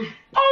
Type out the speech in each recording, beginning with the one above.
Oh!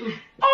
oh.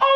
Oh